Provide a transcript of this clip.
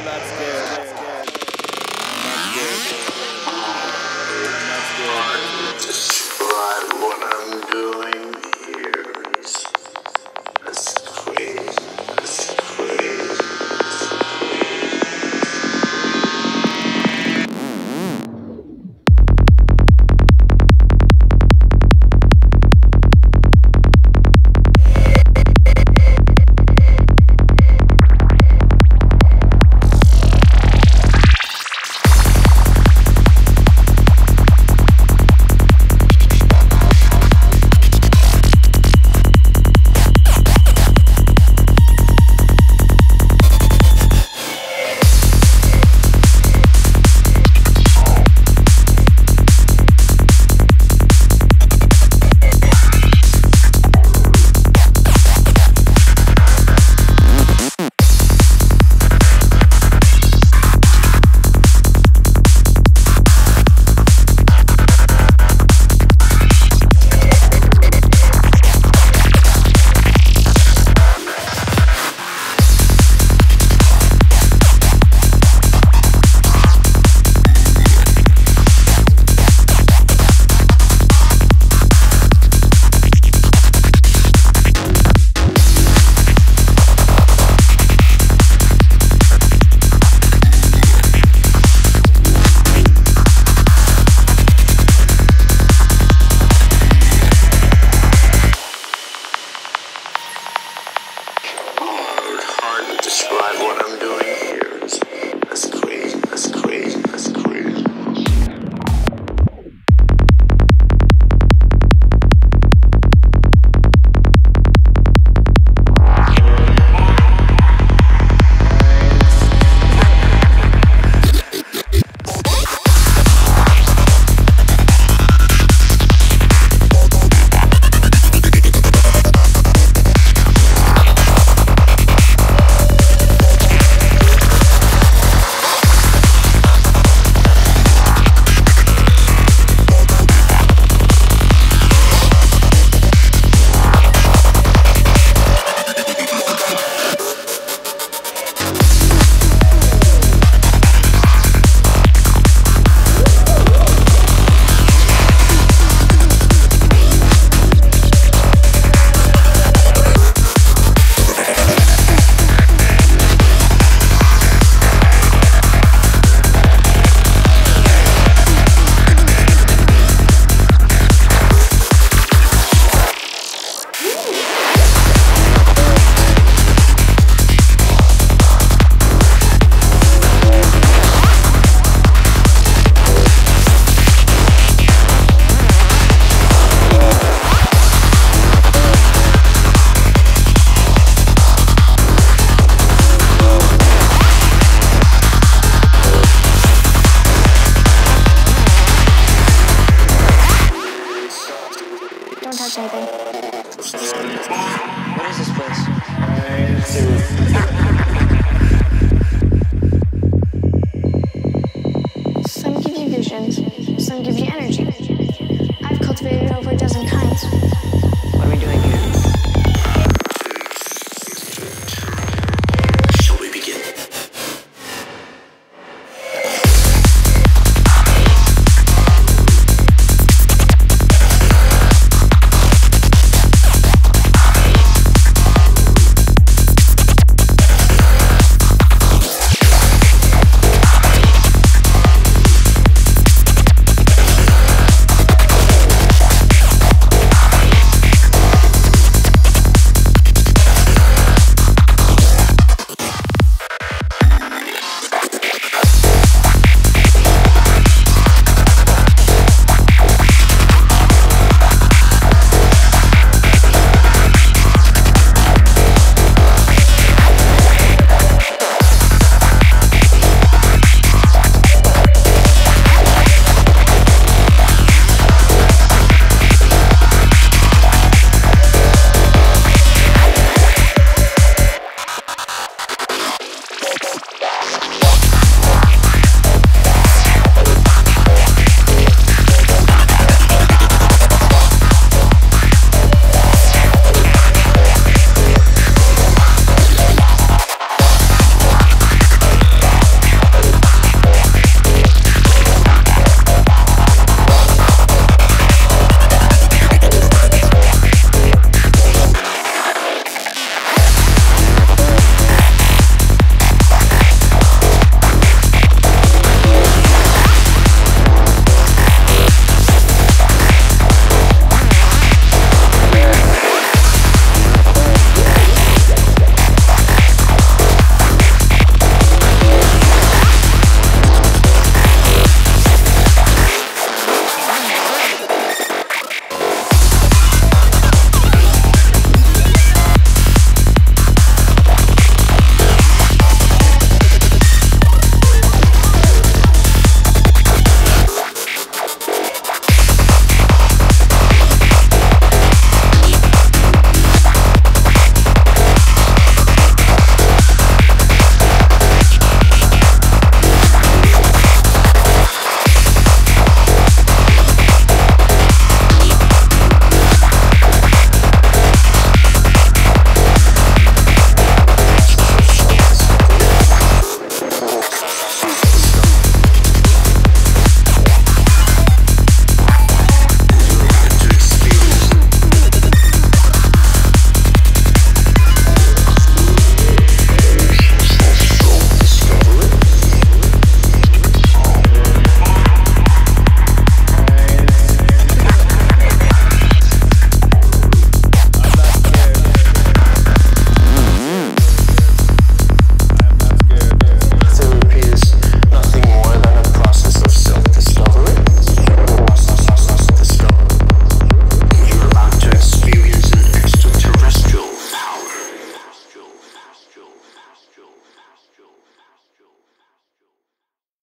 I'm not scared. Describe what I'm doing